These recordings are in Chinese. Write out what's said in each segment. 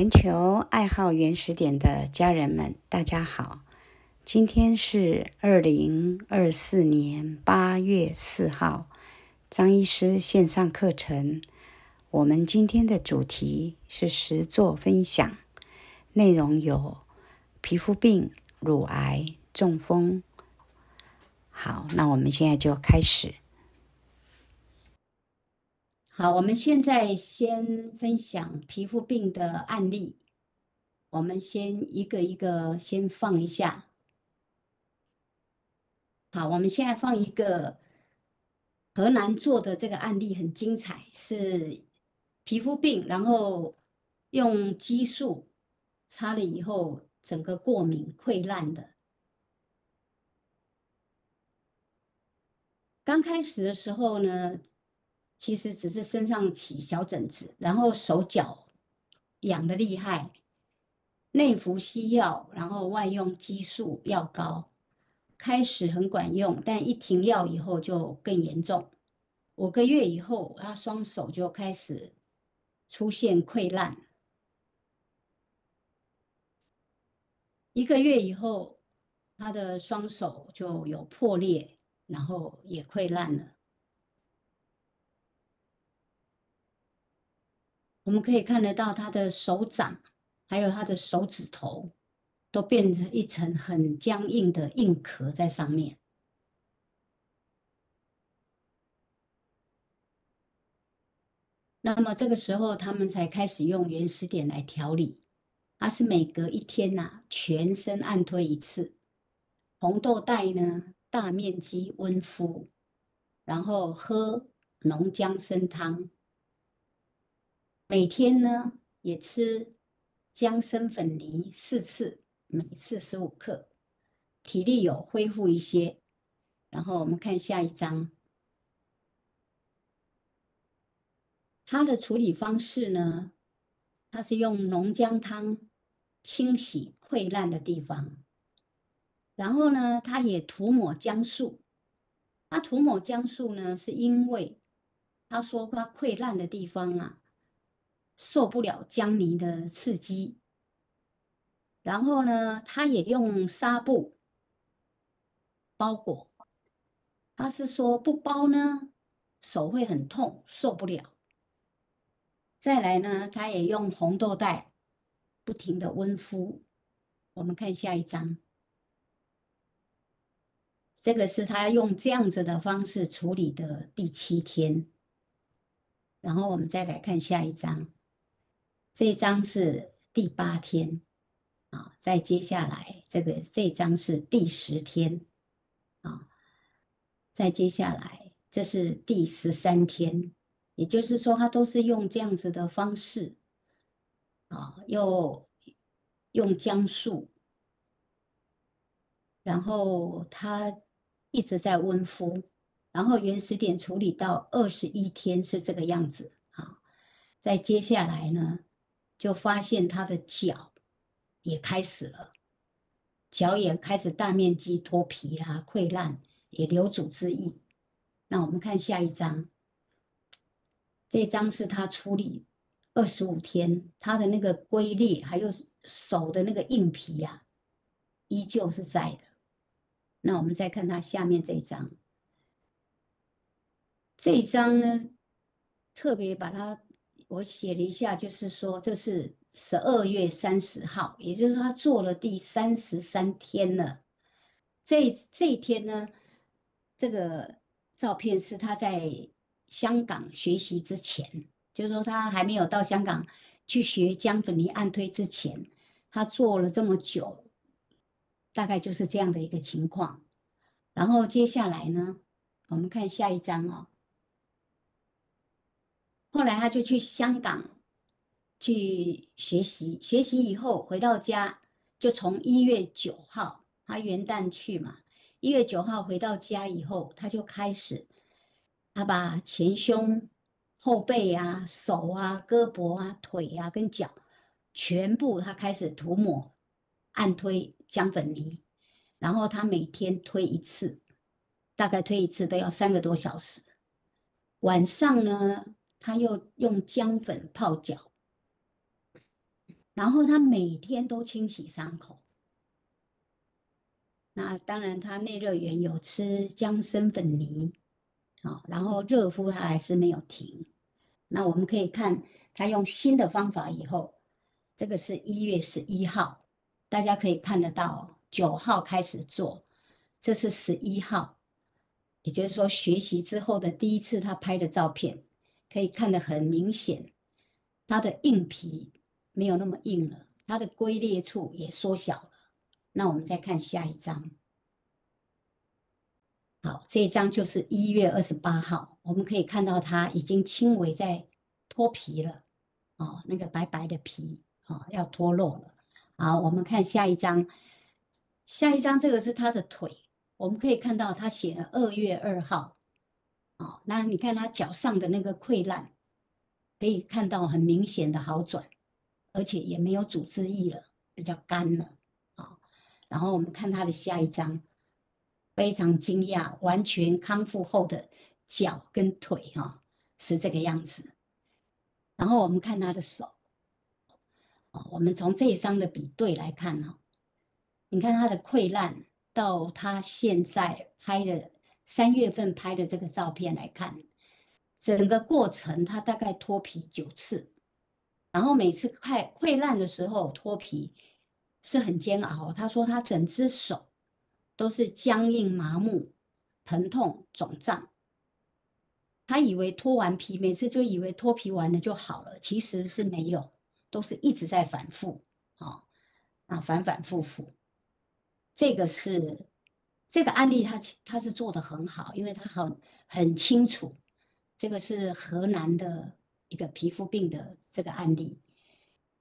全球爱好原始点的家人们，大家好！今天是二零二四年八月四号，张医师线上课程。我们今天的主题是实作分享，内容有皮肤病、乳癌、中风。好，那我们现在就开始。好，我们现在先分享皮肤病的案例。我们先一个一个先放一下。好，我们现在放一个河南做的这个案例很精彩，是皮肤病，然后用激素擦了以后，整个过敏溃烂的。刚开始的时候呢。其实只是身上起小疹子，然后手脚痒的厉害，内服西药，然后外用激素药膏，开始很管用，但一停药以后就更严重。五个月以后，他双手就开始出现溃烂，一个月以后，他的双手就有破裂，然后也溃烂了。我们可以看得到他的手掌，还有他的手指头，都变成一层很僵硬的硬壳在上面。那么这个时候，他们才开始用原始点来调理。它是每隔一天呐，全身按推一次，红豆袋呢大面积温敷，然后喝浓姜参汤。每天呢也吃姜参粉泥四次，每次十五克，体力有恢复一些。然后我们看下一章，它的处理方式呢，它是用浓姜汤清洗溃烂的地方，然后呢，它也涂抹姜素。它涂抹姜素呢，是因为他说他溃烂的地方啊。受不了姜泥的刺激，然后呢，他也用纱布包裹。他是说不包呢，手会很痛，受不了。再来呢，他也用红豆袋不停的温敷。我们看下一张，这个是他用这样子的方式处理的第七天。然后我们再来看下一张。这一章是第八天啊，再接下来这个这章是第十天啊，再接下来这是第十三天，也就是说，他都是用这样子的方式啊，又用姜素，然后他一直在温敷，然后原始点处理到二十一天是这个样子啊，再接下来呢？就发现他的脚也开始了，脚也开始大面积脱皮啦、溃烂，也流组织液。那我们看下一张，这张是他处理二十五天，他的那个龟裂还有手的那个硬皮呀，依旧是在的。那我们再看他下面这一张，这一张呢，特别把它。我写了一下，就是说这是十二月三十号，也就是他做了第三十三天了。这这一天呢，这个照片是他在香港学习之前，就是说他还没有到香港去学姜粉泥按推之前，他做了这么久，大概就是这样的一个情况。然后接下来呢，我们看下一张哦。后来他就去香港去学习，学习以后回到家，就从一月九号，他元旦去嘛，一月九号回到家以后，他就开始，他把前胸、后背啊、手啊、胳膊啊、腿啊跟脚，全部他开始涂抹、按推姜粉泥，然后他每天推一次，大概推一次都要三个多小时，晚上呢。他又用姜粉泡脚，然后他每天都清洗伤口。那当然，他内热源有吃姜参粉泥，好，然后热敷他还是没有停。那我们可以看他用新的方法以后，这个是一月十一号，大家可以看得到，九号开始做，这是十一号，也就是说学习之后的第一次他拍的照片，可以看得很明显，它的硬皮没有那么硬了，它的龟裂处也缩小了。那我们再看下一张，好，这一张就是一月二十八号，我们可以看到它已经轻微在脱皮了，哦，那个白白的皮，哦，要脱落了。好，我们看下一张，下一张这个是它的腿，我们可以看到它写了二月二号，哦，那你看他脚上的那个溃烂，可以看到很明显的好转，而且也没有组织液了，比较干了。啊然后我们看他的下一张，非常惊讶，完全康复后的脚跟腿哈是这个样子。然后我们看他的手，哦，我们从这一张的比对来看哈，你看他的溃烂到他现在拍的三月份拍的这个照片来看，整个过程他大概脱皮九次，然后每次快溃烂的时候脱皮。是很煎熬。他说他整只手都是僵硬、麻木、疼痛、肿胀。他以为脱完皮，每次就以为脱皮完了就好了，其实是没有，都是一直在反复啊啊，反反复复。这个是这个案例，他他是做的很好，因为他很很清楚，这个是河南的一个皮肤病的这个案例。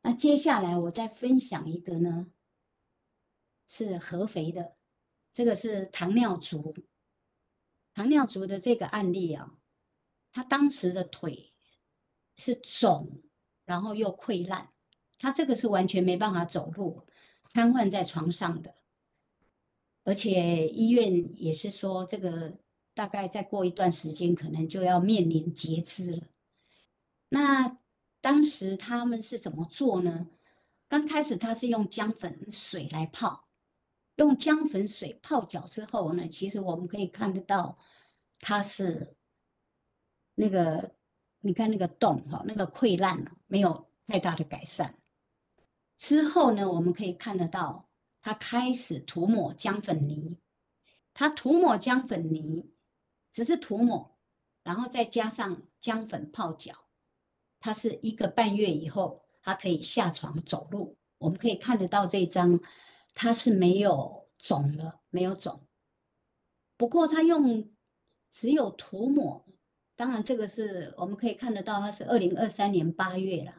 那接下来我再分享一个呢，是合肥的，这个是糖尿足，糖尿足的这个案例啊，他当时的腿是肿，然后又溃烂，他这个是完全没办法走路，瘫痪在床上的，而且医院也是说这个大概再过一段时间可能就要面临截肢了，那。当时他们是怎么做呢？刚开始他是用姜粉水来泡，用姜粉水泡脚之后呢，其实我们可以看得到，它是那个，你看那个洞哈，那个溃烂了，没有太大的改善。之后呢，我们可以看得到，他开始涂抹姜粉泥，他涂抹姜粉泥，只是涂抹，然后再加上姜粉泡脚。他是一个半月以后，他可以下床走路。我们可以看得到这张，他是没有肿了，没有肿。不过他用只有涂抹，当然这个是我们可以看得到，他是二零二三年八月了，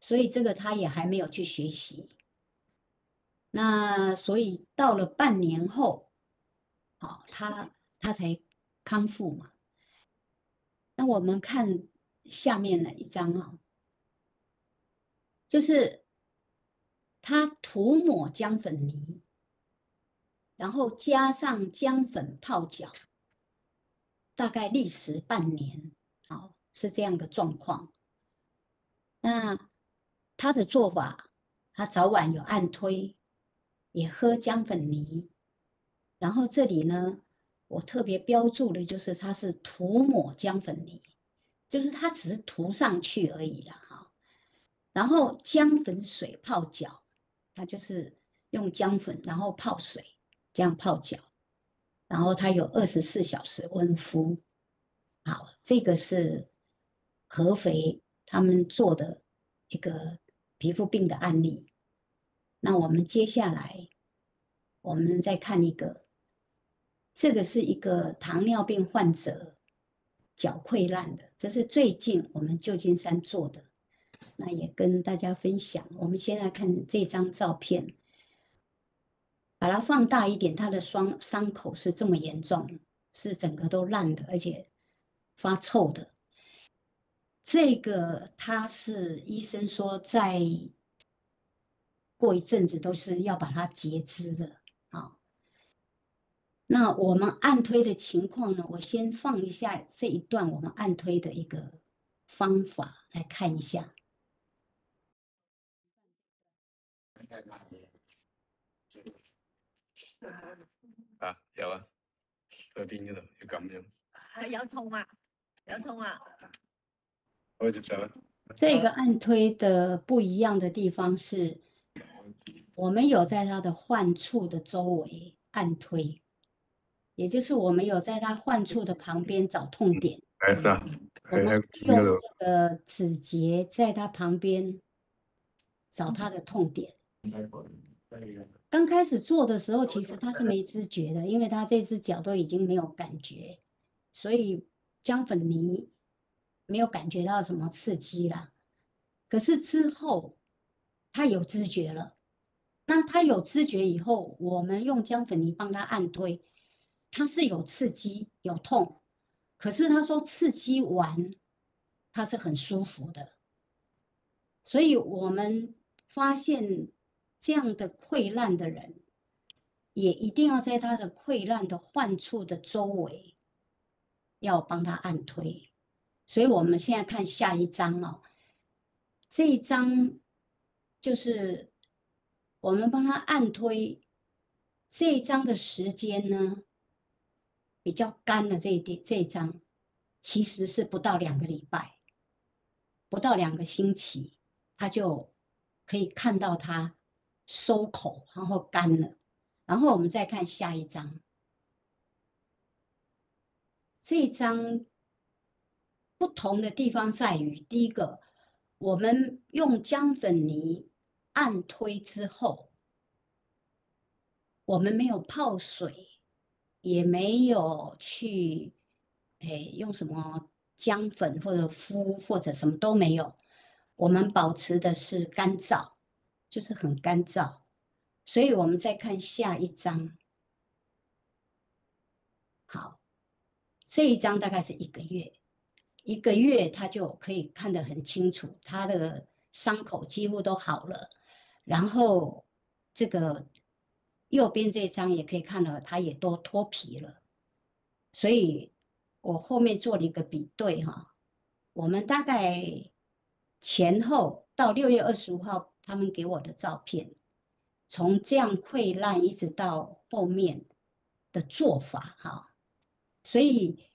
所以这个他也还没有去学习。那所以到了半年后，好，他他才康复嘛。那我们看。下面的一张啊，就是他涂抹姜粉泥，然后加上姜粉泡脚，大概历时半年，好是这样的状况。那他的做法，他早晚有按推，也喝姜粉泥，然后这里呢，我特别标注的就是它是涂抹姜粉泥。就是它只是涂上去而已了哈，然后姜粉水泡脚，它就是用姜粉然后泡水这样泡脚，然后它有二十四小时温敷，好，这个是合肥他们做的一个皮肤病的案例。那我们接下来我们再看一个，这个是一个糖尿病患者。脚溃烂的，这是最近我们旧金山做的，那也跟大家分享。我们先来看这张照片，把它放大一点，它的双伤口是这么严重，是整个都烂的，而且发臭的。这个他是医生说，在过一阵子都是要把它截肢的啊。那我们按推的情况呢？我先放一下这一段我们按推的一个方法来看一下。啊，有啊，喺邊嗰度要咁樣，啊有痛啊，有痛啊，可以接受啊。这个按推的不一样的地方是，我们有在他的患处的周围按推，也就是我们有在他患处的旁边找痛點。係嗱，我们用这个指节在他旁边找他的痛点。刚开始做的时候，其实他是没知觉的，因为他这只脚都已经没有感觉，所以姜粉泥没有感觉到什么刺激啦。可是之后他有知觉了，那他有知觉以后，我们用姜粉泥帮他按推，他是有刺激有痛，可是他说刺激完他是很舒服的，所以我们发现这样的溃烂的人，也一定要在他的溃烂的患处的周围要帮他按推。所以我们现在看下一章哦，这一章就是我们帮他按推这一章的时间呢，比较干的这一点这一章，其实是不到两个礼拜，不到两个星期，他就可以看到他收口，然后干了。然后我们再看下一章，这一章不同的地方在于，第一个，我们用姜粉泥按推之后，我们没有泡水，也没有去，哎，用什么姜粉或者敷或者什么都没有，我们保持的是干燥，就是很干燥。所以我们再看下一章，好，这一章大概是一个月，一个月他就可以看得很清楚，他的伤口几乎都好了，然后这个右边这张也可以看到，它也都脱皮了，所以我后面做了一个比对哈，我们大概前后到六月二十五号，他们给我的照片。从这样溃烂一直到后面的做法，哈，所以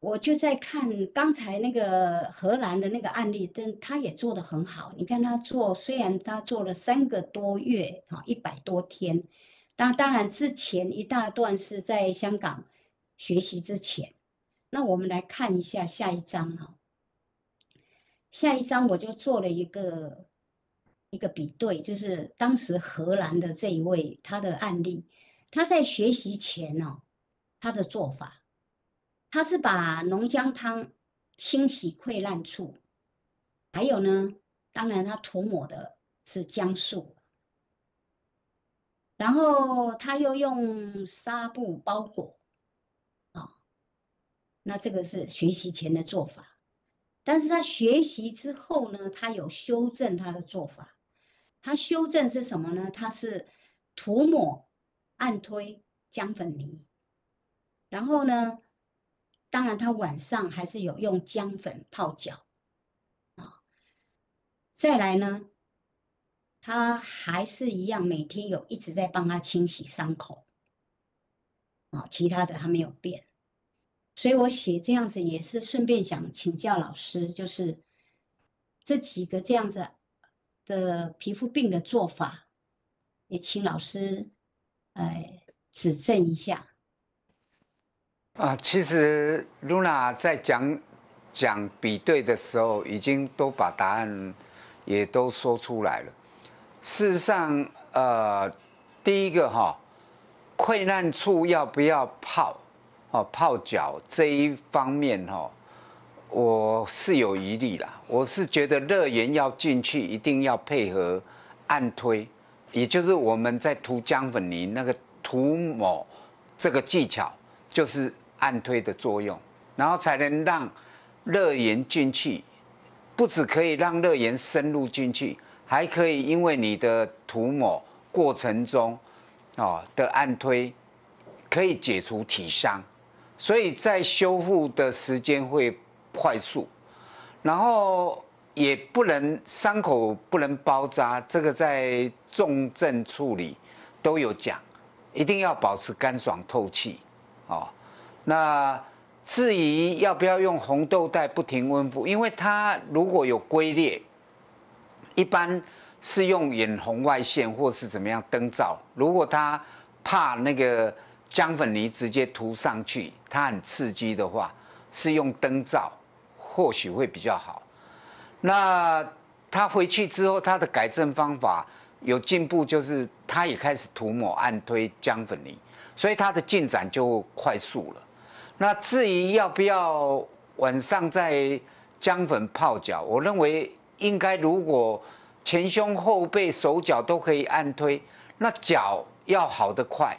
我就在看刚才那个荷兰的那个案例，真他也做得很好。你看他做，虽然他做了三个多月，哈，一百多天，当当然之前一大段是在香港学习之前。那我们来看一下下一章哈，下一章我就做了一个。一个比对，就是当时荷兰的这一位他的案例，他在学习前哦，他的做法，他是把浓姜汤清洗溃烂处，还有呢，当然他涂抹的是姜素，然后他又用纱布包裹，啊，那这个是学习前的做法，但是他学习之后呢，他有修正他的做法。他修正是什么呢？他是涂抹、按推姜粉泥，然后呢，当然他晚上还是有用姜粉泡脚啊。再来呢，他还是一样每天有一直在帮他清洗伤口啊，其他的他没有变。所以我写这样子也是顺便想请教老师，就是这几个这样子。的皮肤病的做法，也请老师，哎，指正一下。啊，其实露娜在讲讲比对的时候，已经都把答案也都说出来了。事实上，呃，第一个哈，溃烂处要不要泡？哦，泡脚这一方面哈。我是有疑虑啦，我是觉得热源要进去，一定要配合按推，也就是我们在涂姜粉泥那个涂抹这个技巧，就是按推的作用，然后才能让热源进去，不只可以让热源深入进去，还可以因为你的涂抹过程中，哦的按推，可以解除体伤，所以在修复的时间会。快速，然后也不能伤口不能包扎，这个在重症处理都有讲，一定要保持干爽透气，哦。那至于要不要用红豆袋不停温敷，因为它如果有龟裂，一般是用眼红外线或是怎么样灯罩。如果它怕那个姜粉泥直接涂上去，它很刺激的话，是用灯罩或许会比较好。那他回去之后，他的改正方法有进步，就是他也开始涂抹按推姜粉泥，所以他的进展就快速了。那至于要不要晚上在姜粉泡脚，我认为应该如果前胸后背手脚都可以按推，那脚要好的快，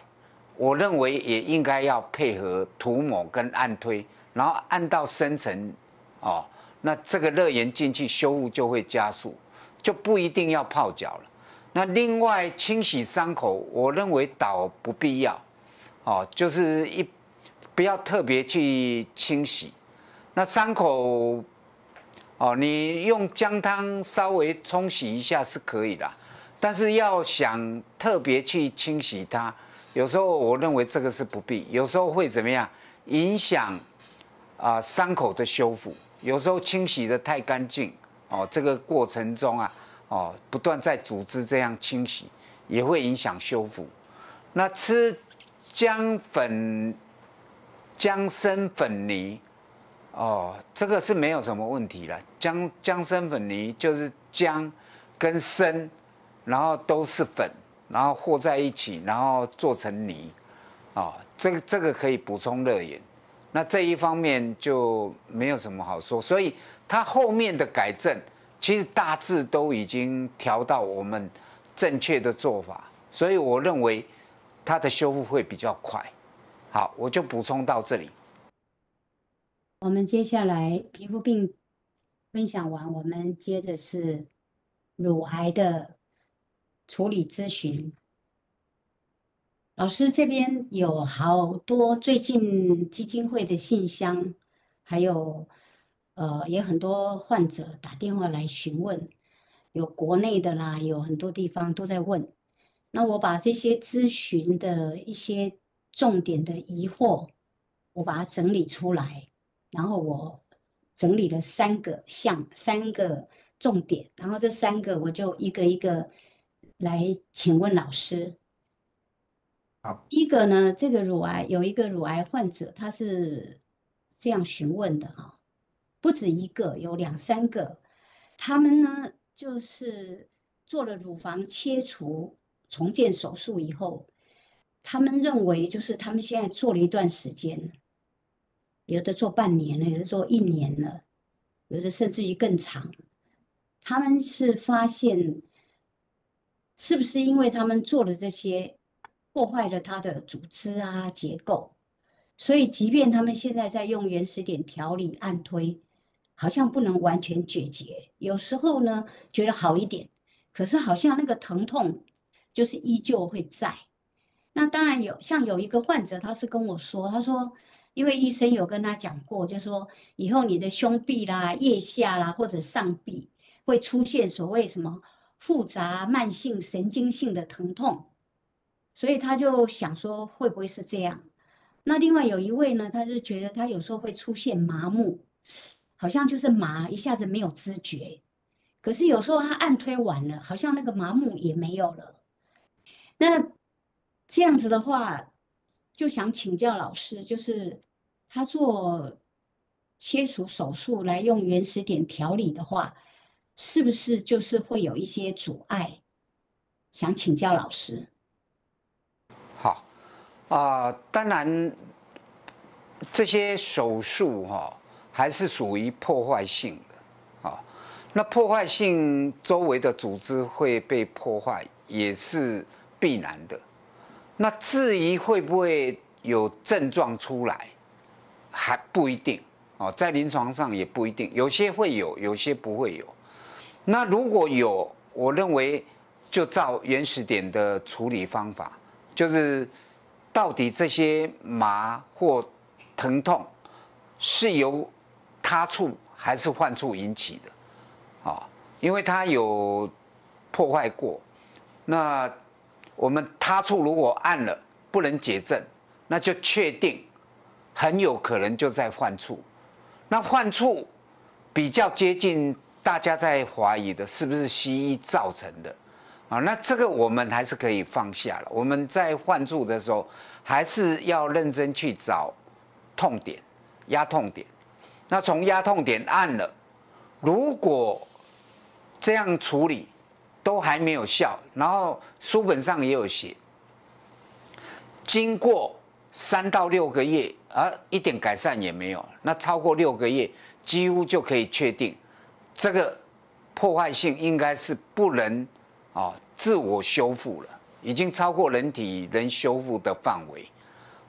我认为也应该要配合涂抹跟按推，然后按到深层，哦，那这个热源进去修复就会加速，就不一定要泡脚了。那另外清洗伤口，我认为倒不必要，哦，就是一。不要特别去清洗，那伤口哦，你用姜汤稍微冲洗一下是可以的，但是要想特别去清洗它，有时候我认为这个是不必，有时候会怎么样影响啊伤口的修复，有时候清洗的太干净哦，这个过程中啊哦不断在组织这样清洗，也会影响修复。那吃姜粉。姜生粉泥，哦，这个是没有什么问题了。姜姜生粉泥就是姜跟生，然后都是粉，然后和在一起，然后做成泥，哦，这个这个可以补充热盐。那这一方面就没有什么好说。所以它后面的改正，其实大致都已经调到我们正确的做法，所以我认为它的修复会比较快。好，我就补充到这里。我们接下来皮肤病分享完，我们接着是乳癌的处理咨询。老师这边有好多最近基金会的信箱，还有呃也很多患者打电话来询问，有国内的啦，有很多地方都在问。那我把这些咨询的一些。重点的疑惑，我把它整理出来，然后我整理了三个项，三个重点，然后这三个我就一个一个来请问老师。好，一个呢，这个乳癌有一个乳癌患者，他是这样询问的哈，不止一个，有两三个，他们呢就是做了乳房切除重建手术以后。他们认为，就是他们现在做了一段时间了，有的做半年了，有的做一年了，有的甚至于更长。他们是发现，是不是因为他们做了这些，破坏了他的组织啊结构，所以即便他们现在在用原始点调理按推，好像不能完全解决。有时候呢，觉得好一点，可是好像那个疼痛就是依旧会在。那当然有，像有一个患者，他是跟我说，他说，因为医生有跟他讲过，就说以后你的胸壁啦、腋下啦或者上臂会出现所谓什么复杂慢性神经性的疼痛，所以他就想说会不会是这样？那另外有一位呢，他就觉得他有时候会出现麻木，好像就是麻一下子没有知觉，可是有时候他按推完了，好像那个麻木也没有了，那。这样子的话，就想请教老师，就是他做切除手术来用原始点调理的话，是不是就是会有一些阻碍？想请教老师。好啊，当然这些手术哈还是属于破坏性的啊。那破坏性周围的组织会被破坏，也是必然的。那至于会不会有症状出来，还不一定哦，在临床上也不一定，有些会有，有些不会有。那如果有，我认为就照原始点的处理方法，就是到底这些麻或疼痛是由他处还是患处引起的，哦，因为它有破坏过。那我们他处如果按了不能解症，那就确定很有可能就在患处。那患处比较接近大家在怀疑的是不是西医造成的啊？那这个我们还是可以放下了。我们在患处的时候，还是要认真去找痛点、压痛点。那从压痛点按了，如果这样处理都还没有效，然后书本上也有写，经过三到六个月，而一点改善也没有，那超过六个月，几乎就可以确定这个破坏性应该是不能啊自我修复了，已经超过人体能修复的范围，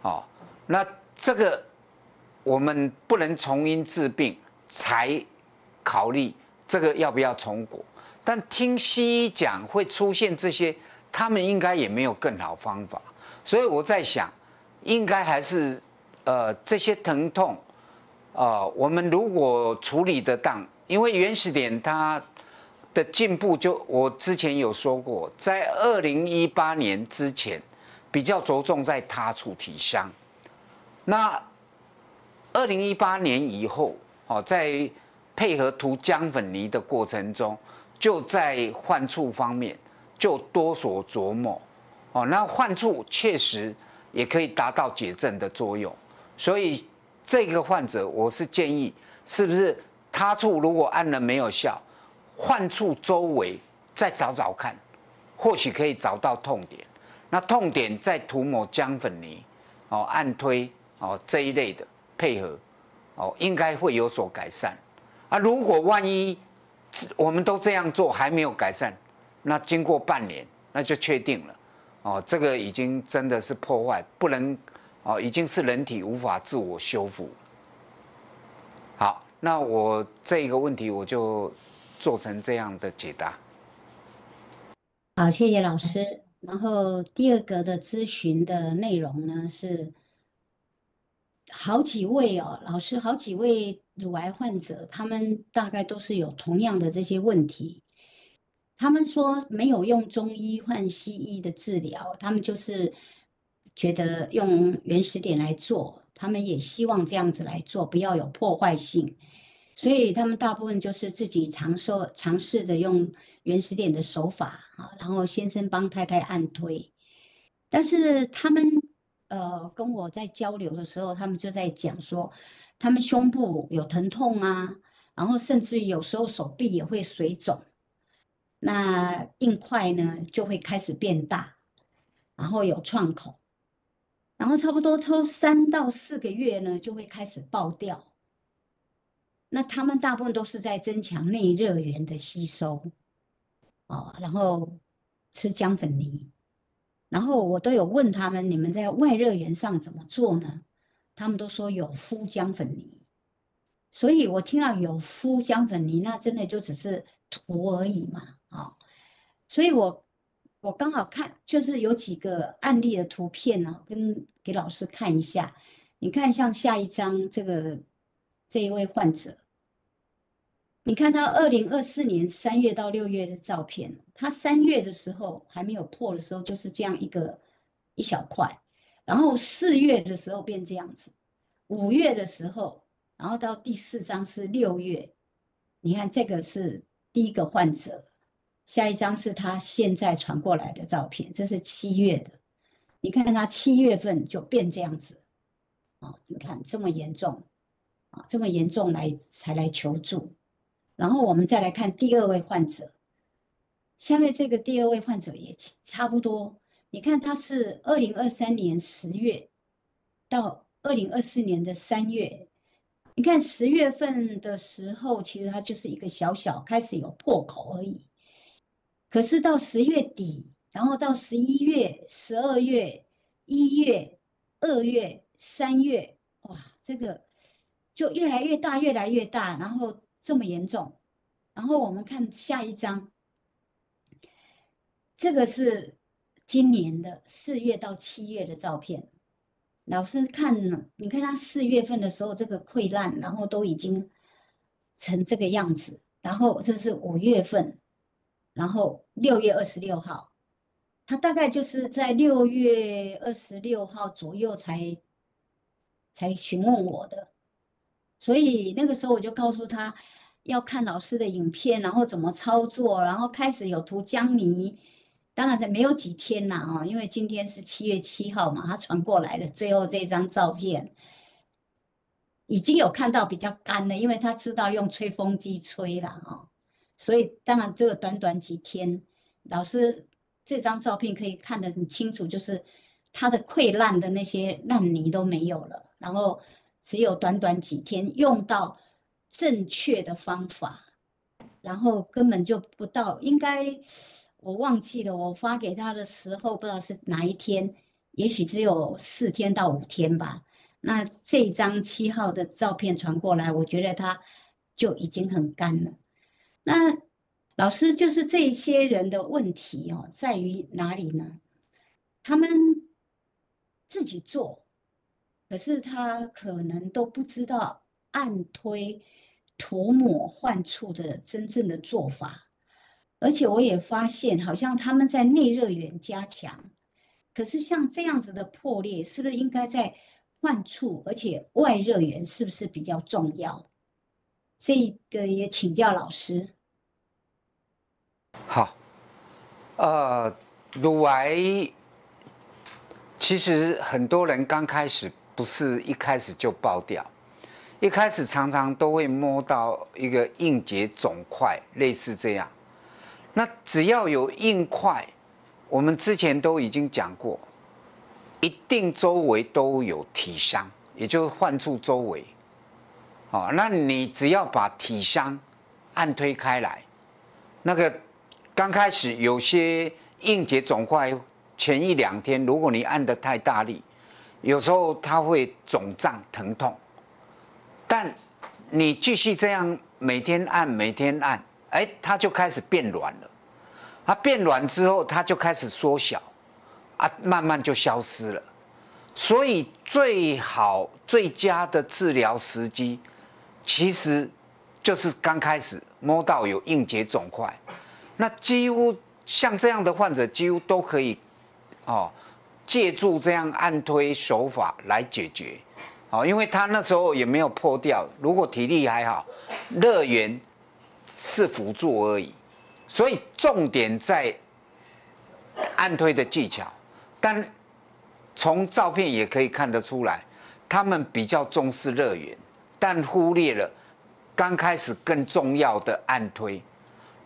啊，那这个。我们不能从因治病，才考虑这个要不要重果。但听西医讲会出现这些，他们应该也没有更好方法。所以我在想，应该还是呃这些疼痛，啊，我们如果处理得当，因为原始点它的进步，就我之前有说过，在二零一八年之前，比较着重在他处体香，那。二零一八年以后，哦，在配合涂姜粉泥的过程中，就在患处方面就多所琢磨，哦，那患处确实也可以达到解症的作用，所以这个患者我是建议，是不是他处如果按了没有效，患处周围再找找看，或许可以找到痛点，那痛点再涂抹姜粉泥，哦，按推哦这一类的。配合，哦，应该会有所改善，啊，如果万一我们都这样做还没有改善，那经过半年，那就确定了，哦，这个已经真的是破坏，不能，哦，已经是人体无法自我修复。好，那我这一个问题我就做成这样的解答。好，谢谢老师。然后第二个的咨询的内容呢是。好几位哦，老师，好几位乳癌患者，他们大概都是有同样的这些问题。他们说没有用中医换西医的治疗，他们就是觉得用原始点来做，他们也希望这样子来做，不要有破坏性。所以他们大部分就是自己尝试尝试着用原始点的手法啊，然后先生帮太太按推，但是他们。呃，跟我在交流的时候，他们就在讲说，他们胸部有疼痛啊，然后甚至有时候手臂也会水肿，那硬块呢就会开始变大，然后有创口，然后差不多抽三到四个月呢就会开始爆掉。那他们大部分都是在增强内热源的吸收，哦，然后吃姜粉泥。然后我都有问他们，你们在外热源上怎么做呢？他们都说有敷姜粉泥，所以我听到有敷姜粉泥，那真的就只是涂而已嘛，啊，所以我我刚好看就是有几个案例的图片呢，跟给老师看一下。你看像下一张这个这一位患者。你看他二零二四年三月到六月的照片，他三月的时候还没有破的时候就是这样一个一小块，然后四月的时候变这样子，五月的时候，然后到第四张是六月，你看这个是第一个患者，下一张是他现在传过来的照片，这是七月的，你看他七月份就变这样子，啊，你看这么严重，啊，这么严重来才来求助。然后我们再来看第二位患者，下面这个第二位患者也差不多。你看他是二零二三年十月到二零二四年的三月，你看十月份的时候，其实他就是一个小小开始有破口而已。可是到十月底，然后到十一月、十二月、一月、二月、三月，哇，这个就越来越大，越来越大，然后。这么严重，然后我们看下一张，这个是今年的四月到七月的照片。老师看，你看他四月份的时候，这个溃烂，然后都已经成这个样子，然后这是五月份，然后六月二十六号，他大概就是在六月二十六号左右才才询问我的，所以那个时候我就告诉他要看老师的影片，然后怎么操作，然后开始有涂姜泥。当然是没有几天呐啊，因为今天是七月七号嘛，他传过来的最后这张照片，已经有看到比较干了，因为他知道用吹风机吹了哈，所以当然这个短短几天，老师这张照片可以看得很清楚，就是它的溃烂的那些烂泥都没有了，然后只有短短几天用到正确的方法，然后根本就不到应该。我忘记了，我发给他的时候不知道是哪一天，也许只有四天到五天吧。那这张七号的照片传过来，我觉得他就已经很干了。那老师就是这些人的问题哦，在于哪里呢？他们自己做，可是他可能都不知道按推涂抹患处的真正的做法。而且我也发现，好像他们在内热源加强，可是像这样子的破裂，是不是应该在患处，而且外热源是不是比较重要？这个也请教老师。好，呃，乳癌其实很多人刚开始不是一开始就爆掉，一开始常常都会摸到一个硬结肿块，类似这样。那只要有硬块，我们之前都已经讲过，一定周围都有体伤，也就是患处周围。哦，那你只要把体伤按推开来，那个刚开始有些硬结肿块，前一两天如果你按的太大力，有时候它会肿胀疼痛，但你继续这样每天按每天按。哎，它就开始变软了。它变软之后，它就开始缩小，啊，慢慢就消失了。所以最好最佳的治疗时机，其实就是刚开始摸到有硬结肿块。那几乎像这样的患者，几乎都可以哦，借助这样按推手法来解决。哦，因为他那时候也没有破掉，如果体力还好，热源。是辅助而已，所以重点在按推的技巧。但从照片也可以看得出来，他们比较重视热源，但忽略了刚开始更重要的按推。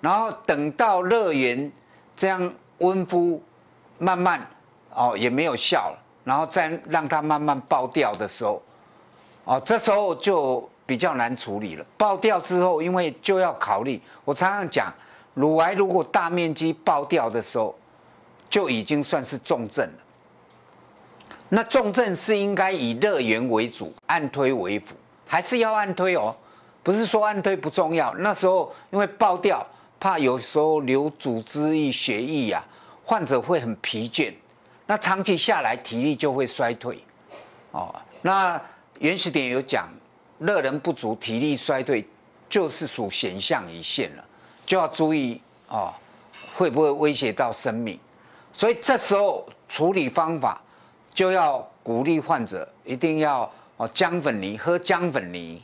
然后等到热源这样温敷，慢慢哦也没有效了，然后再让它慢慢爆掉的时候，哦这时候就。比较难处理了，爆掉之后，因为就要考虑。我常常讲，乳癌如果大面积爆掉的时候，就已经算是重症了。那重症是应该以热源为主，按推为辅，还是要按推哦？不是说按推不重要。那时候因为爆掉，怕有时候流组织液、血液呀，患者会很疲倦，那长期下来体力就会衰退。哦，那原始点有讲。热能不足、体力衰退，就是属险象一线了，就要注意哦，会不会威胁到生命？所以这时候处理方法就要鼓励患者一定要哦姜粉泥喝姜粉泥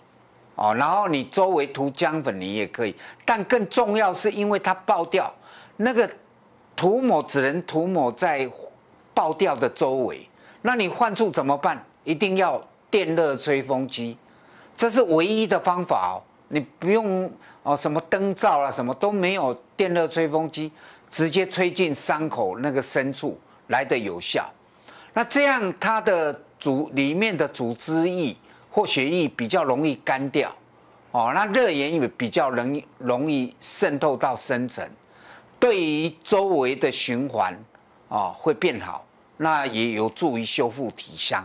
哦，然后你周围涂姜粉泥也可以，但更重要是因为它爆掉，那个涂抹只能涂抹在爆掉的周围，那你患处怎么办？一定要电热吹风机。这是唯一的方法哦，你不用哦，什么灯罩啦，什么都没有，电热吹风机直接吹进伤口那个深处来的有效。那这样它的组里面的组织液或血液比较容易干掉哦，那热源也比较容易容易渗透到深层，对于周围的循环啊会变好，那也有助于修复体香。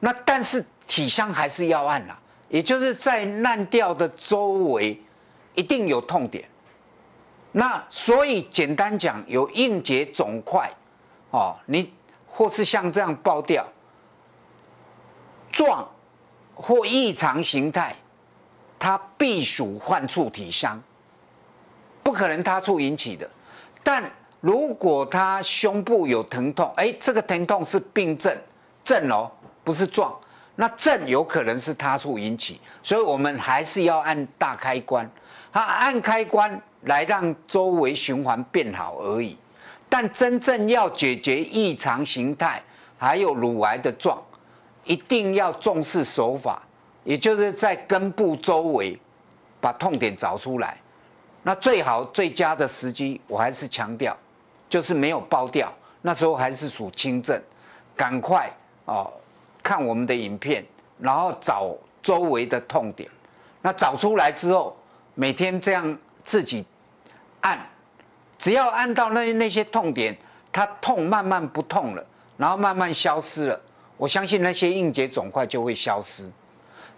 那但是体香还是要按啦。也就是在烂掉的周围，一定有痛点。那所以简单讲，有硬结肿块，哦，你或是像这样爆掉、撞或异常形态，它必属患处体伤。不可能他处引起的。但如果他胸部有疼痛，哎，这个疼痛是病症，症哦，不是状，那症有可能是他处引起，所以我们还是要按大开关，啊，按开关来让周围循环变好而已。但真正要解决异常形态，还有乳癌的状，一定要重视手法，也就是在根部周围把痛点找出来。那最好最佳的时机，我还是强调。就是没有爆掉，那时候还是属轻症，赶快哦看我们的影片，然后找周围的痛点，那找出来之后，每天这样自己按，只要按到那那些痛点，它痛慢慢不痛了，然后慢慢消失了，我相信那些硬结肿块就会消失。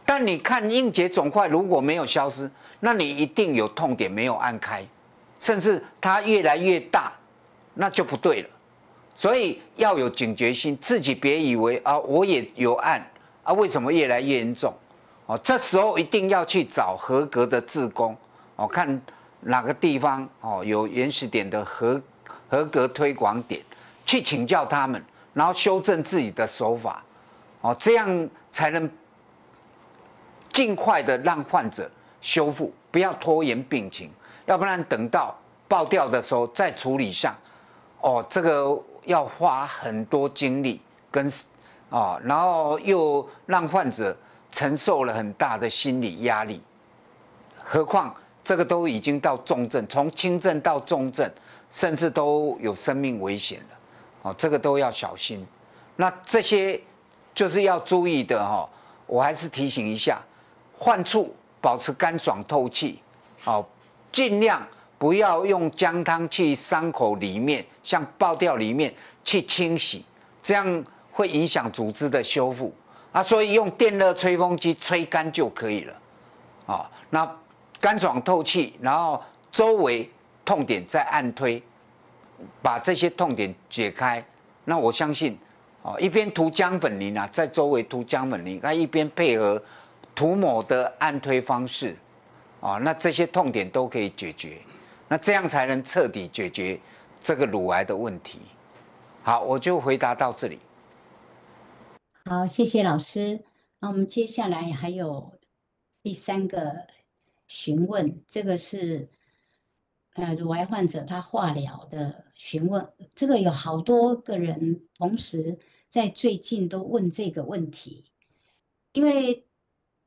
但你看硬结肿块如果没有消失，那你一定有痛点没有按开，甚至它越来越大。那就不对了，所以要有警觉性，自己别以为啊，我也有案啊，为什么越来越严重？哦，这时候一定要去找合格的志工，哦，看哪个地方哦有原始点的合合格推广点，去请教他们，然后修正自己的手法，哦，这样才能尽快的让患者修复，不要拖延病情，要不然等到爆掉的时候再处理上。哦，这个要花很多精力跟啊，然后又让患者承受了很大的心理压力。何况这个都已经到重症，从轻症到重症，甚至都有生命危险了。哦，这个都要小心。那这些就是要注意的哈。我还是提醒一下，患处保持干爽透气，好，尽量。不要用姜汤去伤口里面，像爆掉里面去清洗，这样会影响组织的修复啊。所以用电热吹风机吹干就可以了，啊，那干爽透气，然后周围痛点再按推，把这些痛点解开。那我相信，哦，一边涂姜粉泥啊，在周围涂姜粉泥，那一边配合涂抹的按推方式，啊，那这些痛点都可以解决。那这样才能彻底解决这个乳癌的问题。好，我就回答到这里。好，谢谢老师。那我们接下来还有第三个询问，这个是呃乳癌患者他化疗的询问。这个有好多个人同时在最近都问这个问题，因为。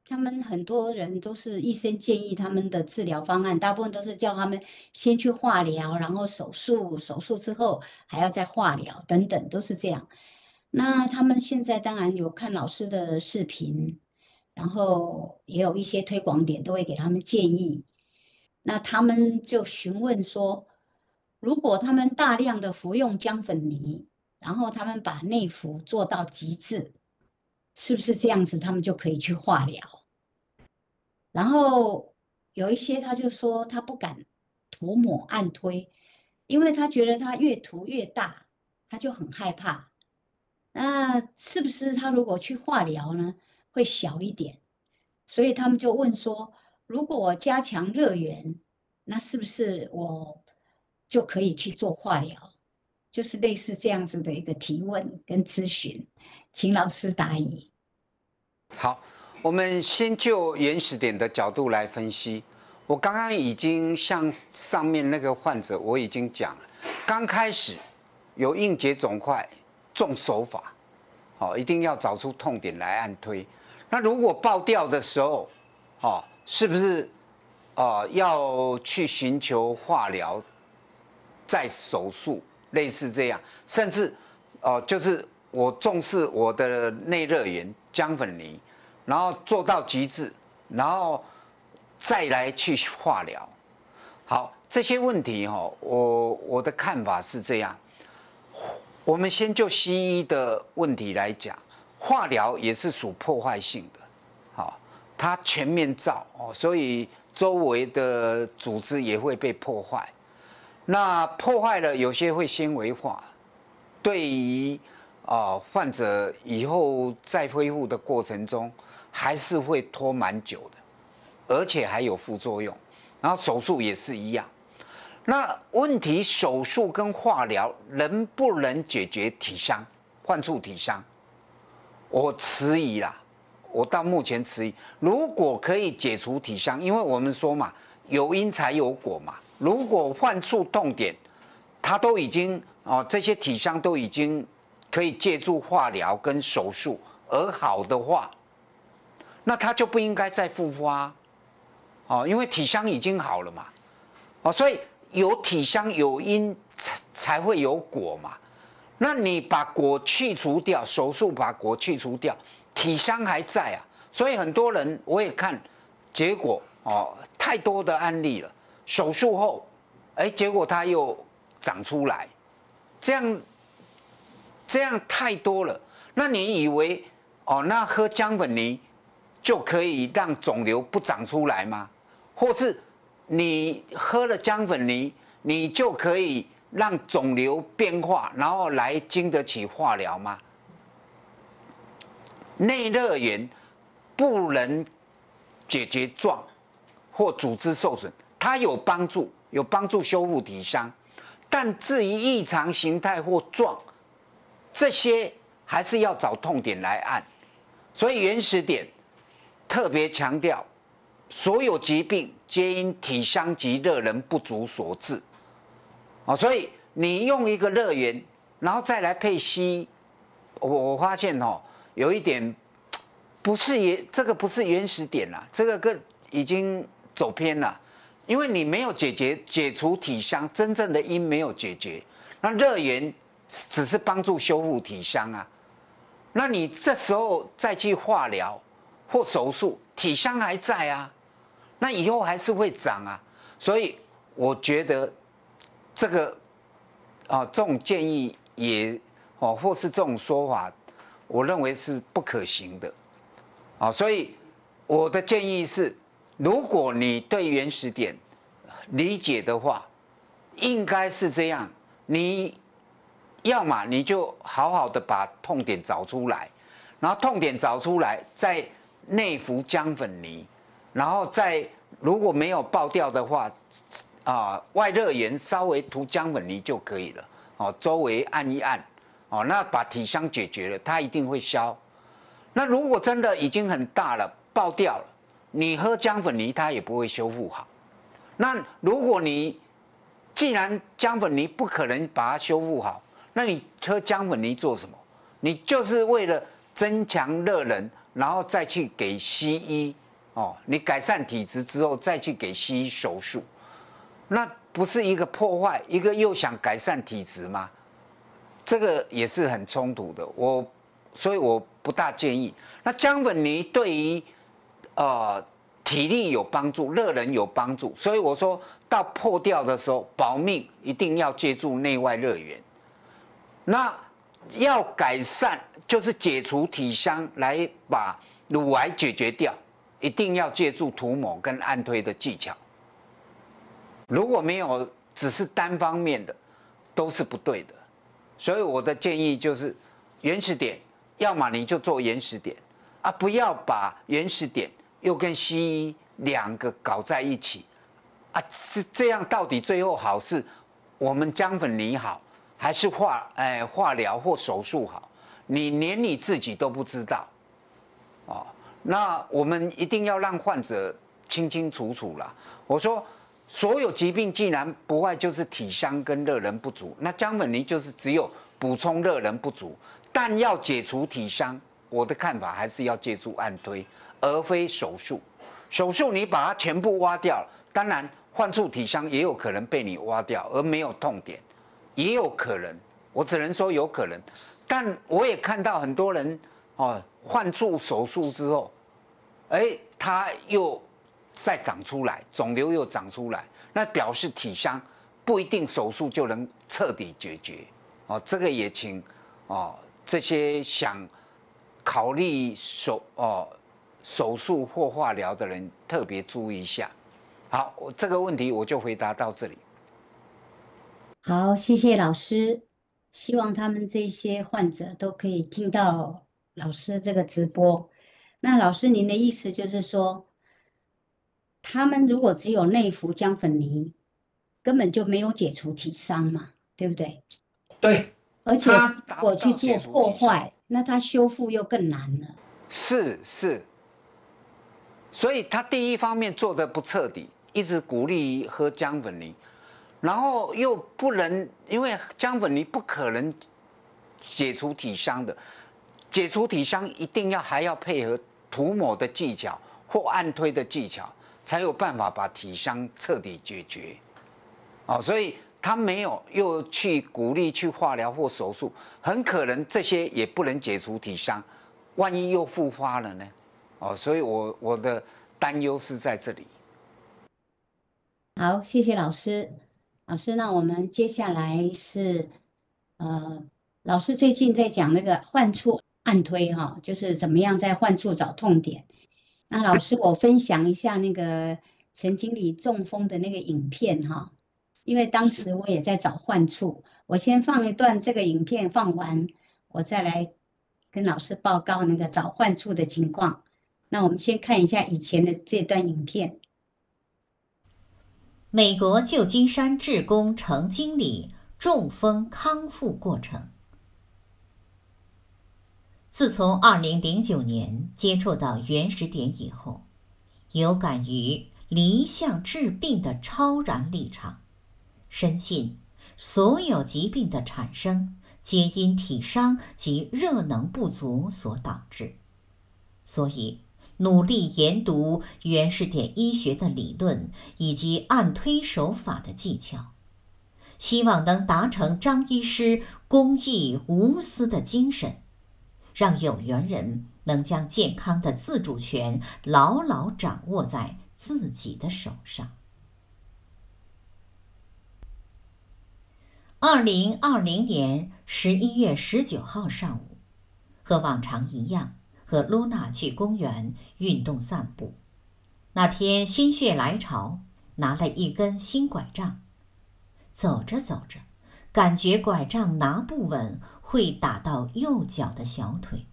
他们很多人都是医生建议他们的治疗方案，大部分都是叫他们先去化疗，然后手术，手术之后还要再化疗等等，都是这样。那他们现在当然有看老师的视频，然后也有一些推广点都会给他们建议。那他们就询问说，如果他们大量的服用姜粉泥，然后他们把内服做到极致。是不是这样子，他们就可以去化疗？然后有一些他就说他不敢涂抹按推，因为他觉得他越涂越大，他就很害怕。那是不是他如果去化疗呢，会小一点？所以他们就问说，如果我加强热源，那是不是我就可以去做化疗？就是类似这样子的一个提问跟咨询，请老师答疑。好，我们先就原始点的角度来分析。我刚刚已经向上面那个患者，我已经讲了，刚开始有硬结肿块，重手法，好，一定要找出痛点来按推。那如果爆掉的时候，哦，是不是哦要去寻求化疗？再手术类似这样，甚至哦，就是我重视我的内热源姜粉泥，然后做到极致，然后再来去化疗。好，这些问题哈，我我的看法是这样。我们先就西医的问题来讲，化疗也是属破坏性的，好，它全面照哦，所以周围的组织也会被破坏。那破坏了，有些会纤维化，对于啊患者以后在恢复的过程中，还是会拖蛮久的，而且还有副作用。然后手术也是一样。那问题手术跟化疗能不能解决体伤、患处体伤？我迟疑啦，我到目前迟疑。如果可以解除体伤，因为我们说嘛，有因才有果嘛。如果患处痛点，它都已经哦，这些体伤都已经可以借助化疗跟手术而好的话，那它就不应该再复发，哦，因为体香已经好了嘛，哦，所以有体香有因才才会有果嘛。那你把果去除掉，手术把果去除掉，体香还在啊。所以很多人我也看结果哦，太多的案例了。手术后，哎，结果它又长出来，这样这样太多了。那你以为哦，那喝姜粉泥就可以让肿瘤不长出来吗？或是你喝了姜粉泥，你就可以？让肿瘤变化，然后来经得起化疗吗？内热源不能解决状或组织受损，它有帮助，有帮助修复体伤，但至于异常形态或状，这些还是要找痛点来按。所以原始点特别强调，所有疾病皆因体相及热能不足所致。哦，所以你用一个热源，然后再来配息，我我发现哦，有一点不是原这个不是原始点了，这个跟已经走偏了，因为你没有解决解除体相，真正的因没有解决，那热源只是帮助修复体香啊，那你这时候再去化疗或手术，体香还在啊，那以后还是会长啊，所以我觉得。这个啊，这种建议也哦，或是这种说法，我认为是不可行的啊。所以我的建议是，如果你对原始点理解的话，应该是这样：你要么你就好好的把痛点找出来，然后痛点找出来，再内服姜粉泥，然后再如果没有爆掉的话。啊，外热源稍微涂姜粉泥就可以了。哦，周围按一按，哦，那把体香解决了，它一定会消。那如果真的已经很大了，爆掉了，你喝姜粉泥它也不会修复好。那如果你既然姜粉泥不可能把它修复好，那你喝姜粉泥做什么？你就是为了增强热能，然后再去给西医哦，你改善体质之后再去给西医手术。那不是一个破坏，一个又想改善体质吗？这个也是很冲突的。我所以我不大建议。那姜粉泥对于呃体力有帮助，热能有帮助，所以我说到破掉的时候保命一定要借助内外热源。那要改善就是解除体香，来把乳癌解决掉，一定要借助涂抹跟按推的技巧。如果没有，只是单方面的，都是不对的。所以我的建议就是，原始点，要么你就做原始点，啊，不要把原始点又跟西医两个搞在一起，啊，是这样，到底最后好是，我们姜粉你好，还是化哎化疗或手术好？你连你自己都不知道，哦，那我们一定要让患者清清楚楚了。我说。所有疾病既然不外就是体伤跟热能不足，那姜粉泥就是只有补充热能不足，但要解除体伤，我的看法还是要借助按推，而非手术。手术你把它全部挖掉，当然患处体伤也有可能被你挖掉，而没有痛点，也有可能。我只能说有可能，但我也看到很多人哦，患处手术之后，哎，他又。再长出来，肿瘤又长出来，那表示体香不一定手术就能彻底解决哦。这个也请哦这些想考虑手哦手术或化疗的人特别注意一下。好，这个问题我就回答到这里。好，谢谢老师。希望他们这些患者都可以听到老师这个直播。那老师，您的意思就是说？他们如果只有内服姜粉泥，根本就没有解除体伤嘛，对不对？对，而且我去做破坏，那它修复又更难了。是是，所以他第一方面做的不彻底，一直鼓励喝姜粉泥，然后又不能，因为姜粉你不可能解除体香的，解除体香一定要还要配合涂抹的技巧或按推的技巧，才有办法把体香彻底解决。哦，所以他没有又去鼓励去化疗或手术，很可能这些也不能解除体香，万一又复发了呢？哦，所以我我的担忧是在这里。好，谢谢老师。老师，那我们接下来是，呃，老师最近在讲那个患处按推哈，就是怎么样在患处找痛点。那老师，我分享一下那个陈经理中风的那个影片哈，因为当时我也在找患处，我先放一段这个影片，放完我再来跟老师报告那个找患处的情况。那我们先看一下以前的这段影片。美国旧金山志工程经理中风康复过程。自从2009年接触到原始点以后，有感于离相治病的超然立场，深信所有疾病的产生皆因体伤及热能不足所导致，所以。努力研读原始点医学的理论以及按推手法的技巧，希望能达成张医师公益无私的精神，让有缘人能将健康的自主权牢牢掌握在自己的手上。二零二零年十一月十九号上午，和往常一样。和露娜去公园运动散步，那天心血来潮，拿了一根新拐杖。走着走着，感觉拐杖拿不稳，会打到右脚的小腿，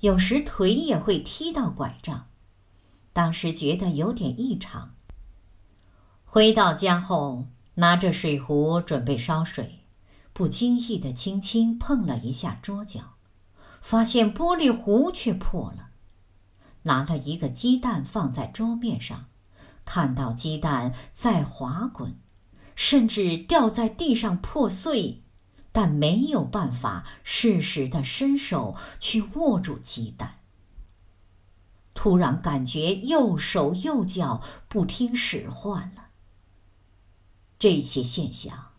有时腿也会踢到拐杖。当时觉得有点异常。回到家后，拿着水壶准备烧水，不经意的轻轻碰了一下桌角。发现玻璃壶却破了，拿了一个鸡蛋放在桌面上，看到鸡蛋在滑滚，甚至掉在地上破碎，但没有办法适时的伸手去握住鸡蛋。突然感觉右手右脚不听使唤了。这些现象，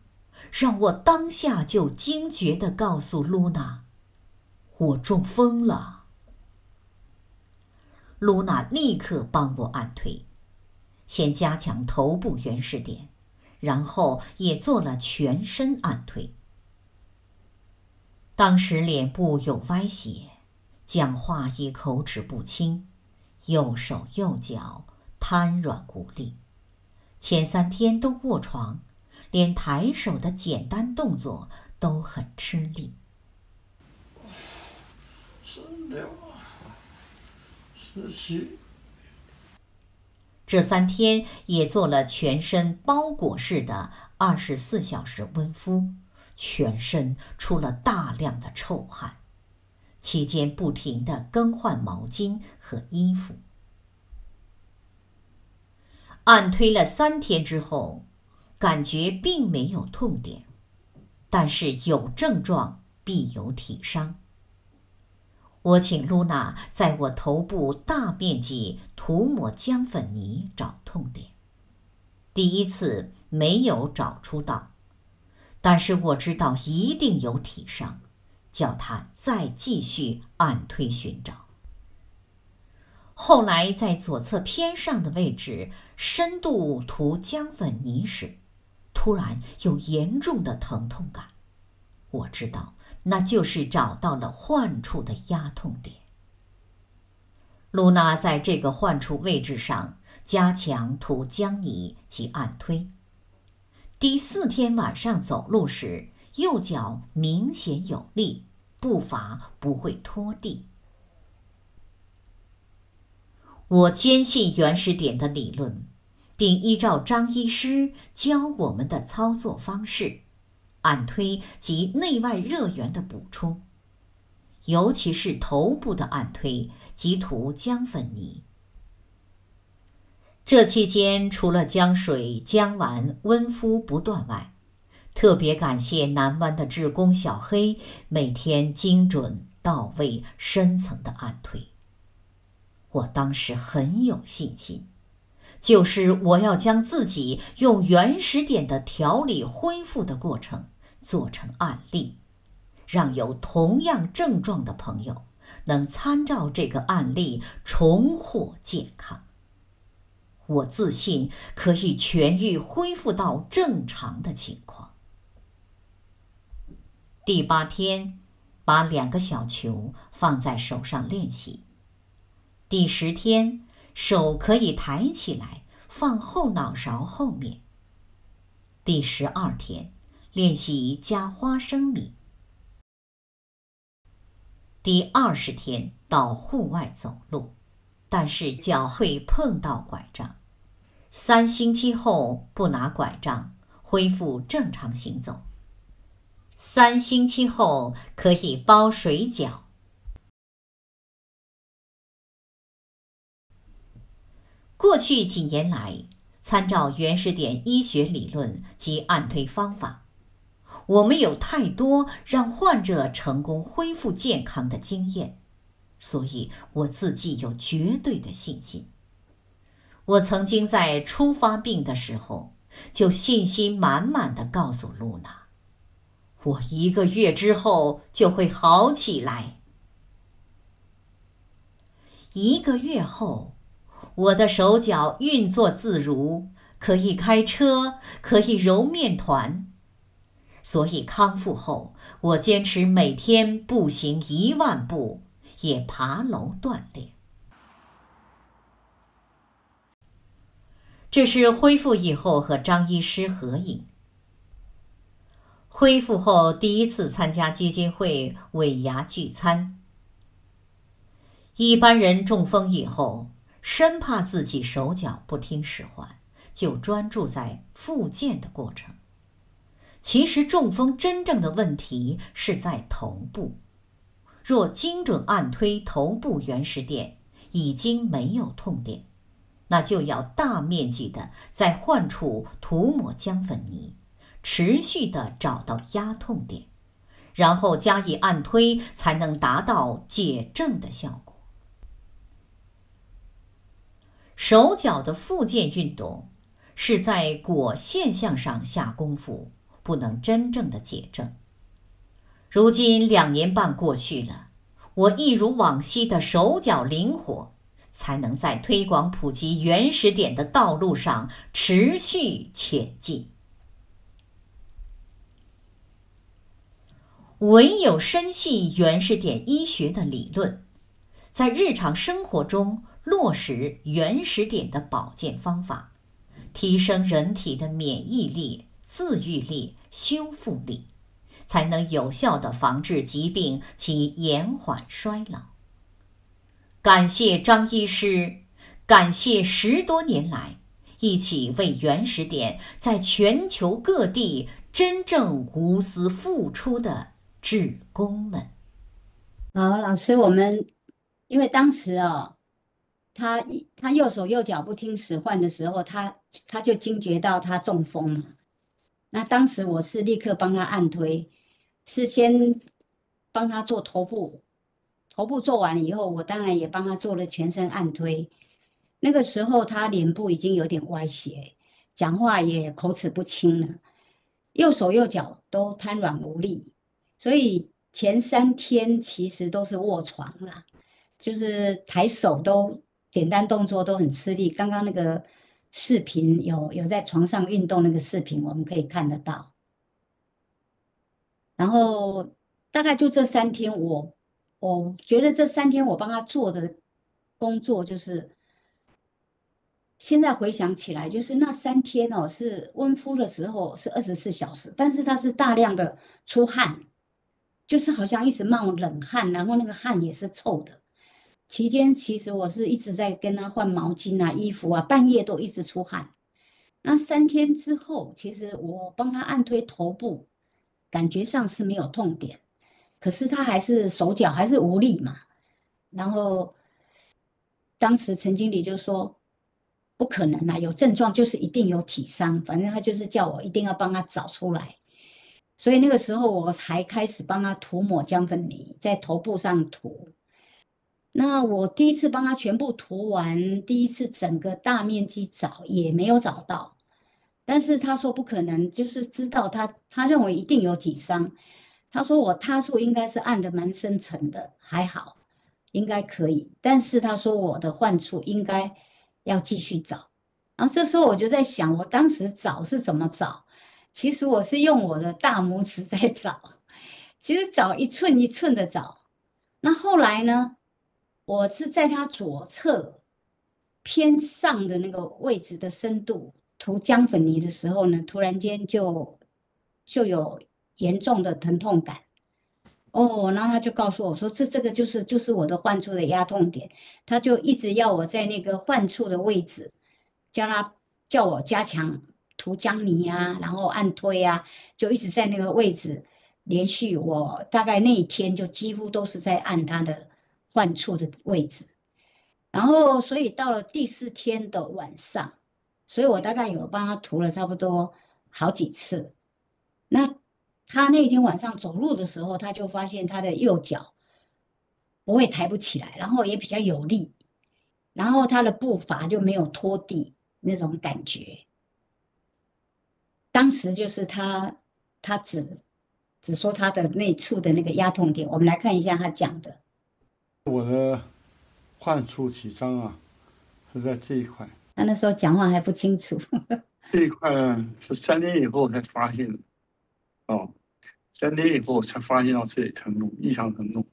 让我当下就惊觉的告诉露娜。我中风了。露娜立刻帮我按推，先加强头部原始点，然后也做了全身按推。当时脸部有歪斜，讲话也口齿不清，右手右脚瘫软无力，前三天都卧床，连抬手的简单动作都很吃力。这三天也做了全身包裹式的二十四小时温敷，全身出了大量的臭汗，期间不停的更换毛巾和衣服。按推了三天之后，感觉并没有痛点，但是有症状必有体伤。我请露娜在我头部大面积涂抹姜粉泥找痛点，第一次没有找出到，但是我知道一定有体伤，叫他再继续按推寻找。后来在左侧偏上的位置深度涂姜粉泥时，突然有严重的疼痛感，我知道。那就是找到了患处的压痛点。露娜在这个患处位置上加强涂姜泥及按推。第四天晚上走路时，右脚明显有力，步伐不会拖地。我坚信原始点的理论，并依照张医师教我们的操作方式，按推及内外热源的补充，尤其是头部的按推及涂姜粉泥。这期间，除了姜水、姜丸温敷不断外，特别感谢南湾的志工小黑每天精准到位、深层的按推。我当时很有信心，就是我要将自己用原始点的调理恢复的过程做成案例，让有同样症状的朋友能参照这个案例重获健康。我自信可以痊愈、恢复到正常的情况。第八天，把两个小球放在手上练习。第十天，手可以抬起来，放后脑勺后面。第十二天，练习加花生米。第二十天到户外走路，但是脚会碰到拐杖。三星期后不拿拐杖，恢复正常行走。三星期后可以包水饺。过去几年来，参照原始点医学理论及按推方法，我们有太多让患者成功恢复健康的经验，所以我自己有绝对的信心。我曾经在初发病的时候，就信心满满的告诉露娜：“我一个月之后就会好起来。”一个月后。我的手脚运作自如，可以开车，可以揉面团。所以康复后，我坚持每天步行一万步，也爬楼锻炼。这是恢复以后和张医师合影。恢复后第一次参加基金会尾牙聚餐。一般人中风以后。生怕自己手脚不听使唤，就专注在复健的过程。其实中风真正的问题是在头部，若精准按推头部原始点已经没有痛点，那就要大面积的在患处涂抹姜粉泥，持续的找到压痛点，然后加以按推，才能达到解症的效果。手脚的复健运动是在果现象上下功夫，不能真正的解症。如今两年半过去了，我一如往昔的手脚灵活，才能在推广普及原始点的道路上持续前进。唯有深信原始点医学的理论，在日常生活中。落实原始点的保健方法，提升人体的免疫力、自愈力、修复力，才能有效的防治疾病及延缓衰老。感谢张医师，感谢十多年来一起为原始点在全球各地真正无私付出的志工们。好，老师，我们因为当时哦。他他右手右脚不听使唤的时候，他他就惊觉到他中风了。那当时我是立刻帮他按推，是先帮他做头部，头部做完了以后，我当然也帮他做了全身按推。那个时候他脸部已经有点歪斜，讲话也口齿不清了，右手右脚都瘫软无力，所以前三天其实都是卧床啦，就是抬手都。简单动作都很吃力。刚刚那个视频有有在床上运动那个视频，我们可以看得到。然后大概就这三天，我我觉得这三天我帮他做的工作，就是现在回想起来，就是那三天哦，是温敷的时候是二十四小时，但是他是大量的出汗，就是好像一直冒冷汗，然后那个汗也是臭的。期间其实我是一直在跟他换毛巾啊、衣服啊，半夜都一直出汗，那三天之后，其实我帮他按推头部，感觉上是没有痛点，可是他还是手脚还是无力嘛。然后当时陈经理就说：“不可能啊，有症状就是一定有体伤，反正他就是叫我一定要帮他找出来。”所以那个时候我才开始帮他涂抹姜粉泥，在头部上涂。那我第一次帮他全部涂完，第一次整个大面积找也没有找到，但是他说不可能，就是知道他他认为一定有体伤。他说我他处应该是按的蛮深层的，还好，应该可以。但是他说我的患处应该要继续找。然后这时候我就在想，我当时找是怎么找？其实我是用我的大拇指在找，其实找一寸一寸的找。那后来呢？我是在他左侧偏上的那个位置的深度涂姜粉泥的时候呢，突然间就就有严重的疼痛感。哦，然后他就告诉我说：“这这个就是就是我的患处的压痛点。”他就一直要我在那个患处的位置，叫他叫我加强涂姜泥啊，然后按推啊，就一直在那个位置连续。我大概那一天就几乎都是在按他的。患处的位置，然后所以到了第四天的晚上，所以我大概有帮他涂了差不多好几次。那他那天晚上走路的时候，他就发现他的右脚不会抬不起来，然后也比较有力，然后他的步伐就没有拖地那种感觉。当时就是他他只只说他的那处的那个压痛点，我们来看一下他讲的。我的患处体伤啊，是在这一块。他那时候讲话还不清楚。这一块是三天以后才发现的，哦，三天以后才发现到这里疼痛，异常疼痛。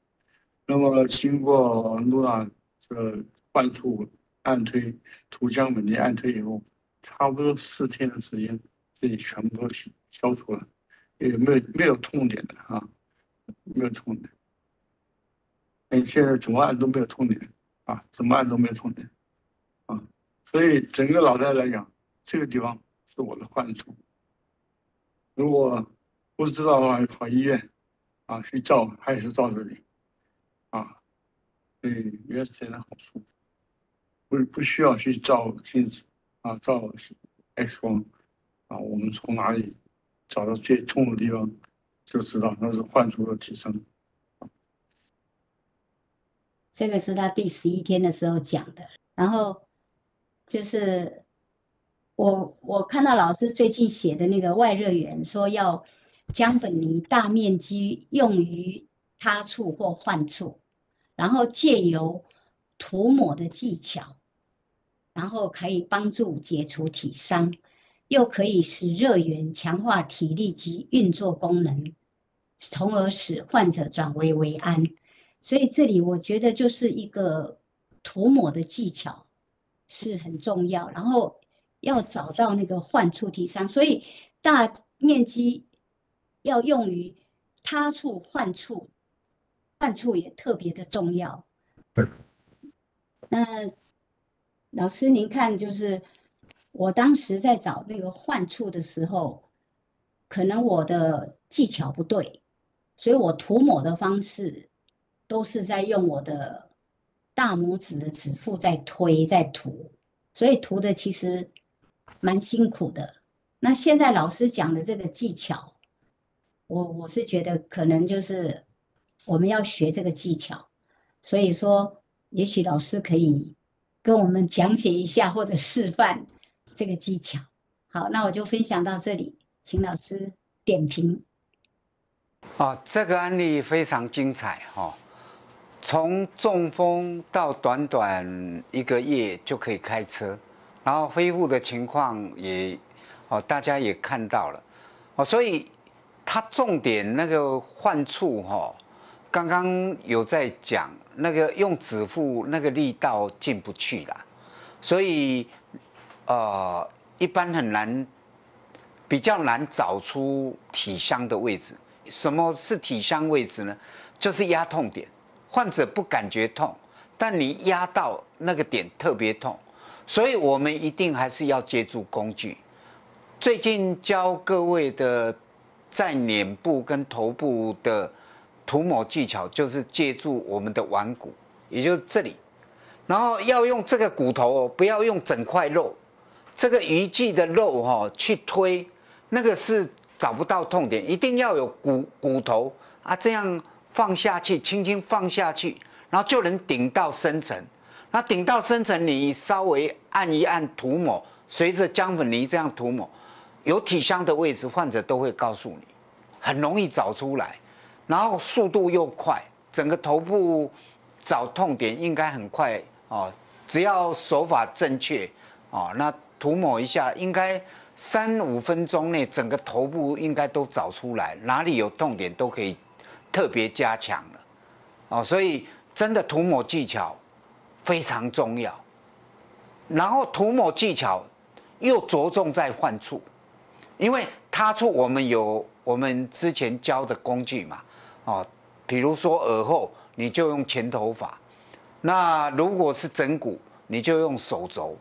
那么经过露娜这患处按推、涂姜粉泥按推以后，差不多四天的时间，这里全部都消除了，也没有没有痛点的啊，没有痛点。你现在怎么按都没有痛点，啊，怎么按都没有痛点，啊，所以整个脑袋来讲，这个地方是我的患处。如果不知道的话，跑医院，啊，去照还是照这里，啊，所以也是的好处，不不需要去照镜子，啊，照 X 光，啊，我们从哪里找到最痛的地方，就知道那是患处的提升。这个是他第十一天的时候讲的，然后就是我我看到老师最近写的那个外热源，说要姜粉泥大面积用于他处或患处，然后借由涂抹的技巧，然后可以帮助解除体伤，又可以使热源强化体力及运作功能，从而使患者转危为安。所以这里我觉得就是一个涂抹的技巧是很重要，然后要找到那个患处提伤，所以大面积要用于他处患处，患处也特别的重要。那老师您看，就是我当时在找那个患处的时候，可能我的技巧不对，所以我涂抹的方式。都是在用我的大拇指的指腹在推在涂，所以涂的其实蛮辛苦的。那现在老师讲的这个技巧，我我是觉得可能就是我们要学这个技巧，所以说也许老师可以跟我们讲解一下或者示范这个技巧。好，那我就分享到这里，请老师点评。哦，这个案例非常精彩哈。从中风到短短一个月就可以开车，然后恢复的情况也，哦，大家也看到了，哦，所以他重点那个患处哈，刚刚有在讲那个用指腹那个力道进不去了，所以呃一般很难，比较难找出体香的位置。什么是体香位置呢？就是压痛点。患者不感觉痛，但你压到那个点特别痛，所以我们一定还是要借助工具。最近教各位的在脸部跟头部的涂抹技巧，就是借助我们的腕骨，也就是这里，然后要用这个骨头，不要用整块肉，这个鱼际的肉哈去推，那个是找不到痛点，一定要有骨骨头啊，这样放下去，轻轻放下去，然后就能顶到深层。那顶到深层，你稍微按一按涂抹，随着姜粉泥这样涂抹，有体香的位置，患者都会告诉你，很容易找出来，然后速度又快，整个头部找痛点应该很快哦，只要手法正确哦，那涂抹一下，应该三五分钟内，整个头部应该都找出来，哪里有痛点都可以特别加强了。哦，所以真的涂抹技巧。非常重要，然后涂抹技巧又着重在患处，因为他处我们有我们之前教的工具嘛，哦，比如说耳后你就用前头发，那如果是整骨你就用手肘，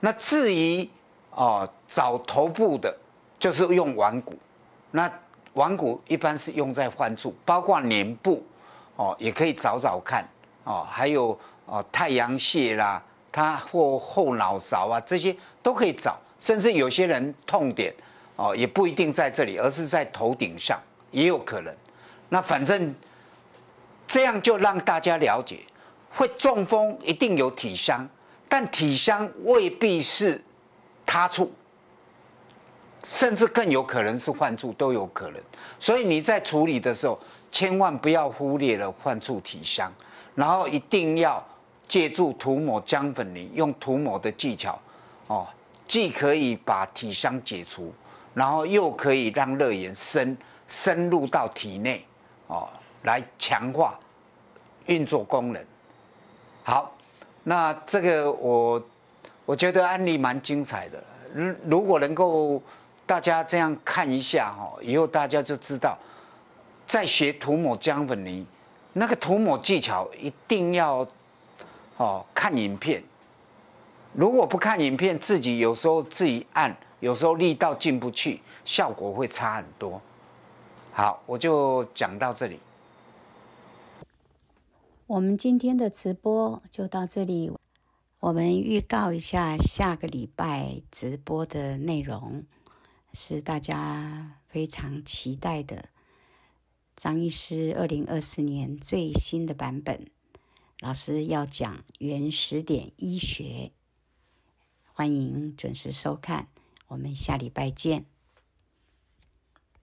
那至于哦找头部的，就是用腕骨，那腕骨一般是用在患处，包括脸部哦也可以找找看哦，还有。哦，太阳穴啦，它或后脑勺啊，这些都可以找，甚至有些人痛点哦，也不一定在这里，而是在头顶上，也有可能。那反正这样就让大家了解，会中风一定有体香，但体香未必是他处，甚至更有可能是患处都有可能。所以你在处理的时候，千万不要忽略了患处体香，然后一定要。借助涂抹姜粉泥，用涂抹的技巧，哦，既可以把体香解除，然后又可以让热炎深深入到体内，哦，来强化运作功能。好，那这个我我觉得案例蛮精彩的。如如果能够大家这样看一下哈，以后大家就知道，在学涂抹姜粉泥，那个涂抹技巧一定要。哦，看影片。如果不看影片，自己有时候自己按，有时候力道进不去，效果会差很多。好，我就讲到这里。我们今天的直播就到这里。我们预告一下下个礼拜直播的内容，是大家非常期待的张医师二零二四年最新的版本。老师要讲原始点医学，欢迎准时收看，我们下礼拜见。